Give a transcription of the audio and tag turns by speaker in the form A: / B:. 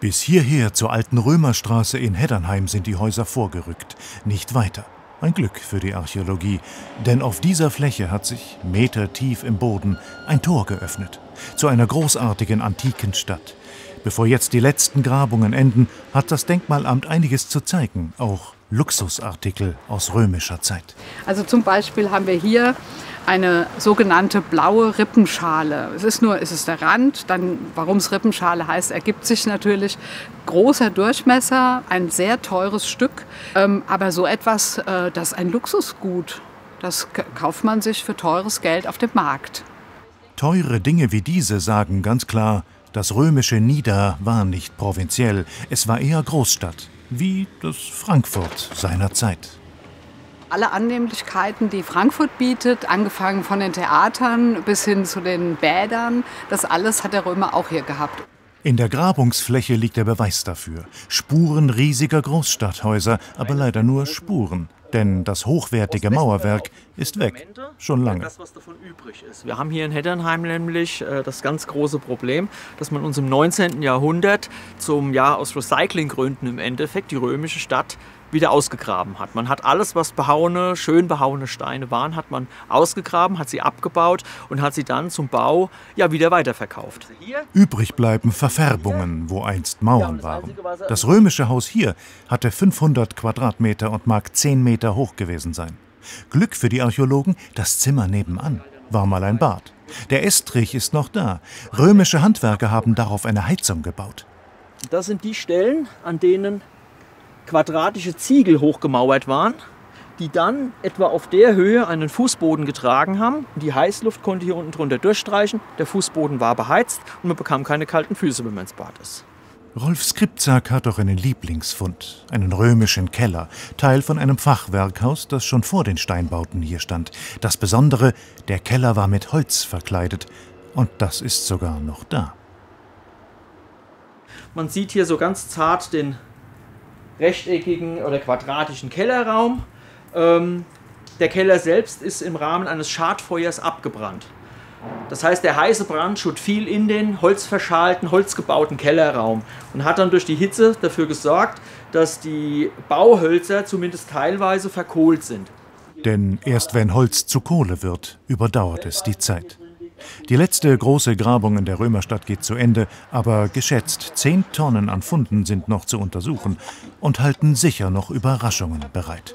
A: Bis hierher zur alten Römerstraße in Heddernheim sind die Häuser vorgerückt, nicht weiter. Ein Glück für die Archäologie, denn auf dieser Fläche hat sich, metertief im Boden, ein Tor geöffnet. Zu einer großartigen antiken Stadt. Bevor jetzt die letzten Grabungen enden, hat das Denkmalamt einiges zu zeigen, auch Luxusartikel aus römischer Zeit.
B: Also zum Beispiel haben wir hier eine sogenannte blaue Rippenschale. Es ist nur, es ist der Rand, dann, warum es Rippenschale heißt, ergibt sich natürlich großer Durchmesser, ein sehr teures Stück, ähm, aber so etwas, äh, das ist ein Luxusgut. Das kauft man sich für teures Geld auf dem Markt.
A: Teure Dinge wie diese sagen ganz klar, das römische Nida war nicht provinziell, es war eher Großstadt, wie das Frankfurt seiner Zeit
B: alle Annehmlichkeiten, die Frankfurt bietet, angefangen von den Theatern bis hin zu den Bädern, das alles hat der Römer auch hier gehabt.
A: In der Grabungsfläche liegt der Beweis dafür. Spuren riesiger Großstadthäuser, aber leider nur Spuren. Denn das hochwertige Mauerwerk ist weg, schon lange.
C: Wir haben hier in Heddernheim nämlich äh, das ganz große Problem, dass man uns im 19. Jahrhundert zum Jahr aus Recyclinggründen im Endeffekt die römische Stadt wieder ausgegraben hat. Man hat alles, was behauene, schön behauene Steine waren, hat man ausgegraben, hat sie abgebaut und hat sie dann zum Bau ja wieder weiterverkauft.
A: Übrig bleiben Verfärbungen, wo einst Mauern waren. Das römische Haus hier hatte 500 Quadratmeter und mag 10 Meter hoch gewesen sein. Glück für die Archäologen, das Zimmer nebenan war mal ein Bad. Der Estrich ist noch da. Römische Handwerker haben darauf eine Heizung gebaut.
C: Das sind die Stellen, an denen quadratische Ziegel hochgemauert waren, die dann etwa auf der Höhe einen Fußboden getragen haben. Die Heißluft konnte hier unten drunter durchstreichen, der Fußboden war beheizt und man bekam keine kalten Füße, wenn man ins Bad ist.
A: Rolf Skripzak hat auch einen Lieblingsfund, einen römischen Keller, Teil von einem Fachwerkhaus, das schon vor den Steinbauten hier stand. Das Besondere, der Keller war mit Holz verkleidet und das ist sogar noch da.
C: Man sieht hier so ganz zart den rechteckigen oder quadratischen Kellerraum. Ähm, der Keller selbst ist im Rahmen eines Schadfeuers abgebrannt. Das heißt, der heiße Brand schut viel in den holzverschalten, holzgebauten Kellerraum und hat dann durch die Hitze dafür gesorgt, dass die Bauhölzer zumindest teilweise verkohlt sind.
A: Denn erst wenn Holz zu Kohle wird, überdauert es die Zeit. Die letzte große Grabung in der Römerstadt geht zu Ende, aber geschätzt zehn Tonnen an Funden sind noch zu untersuchen und halten sicher noch Überraschungen bereit.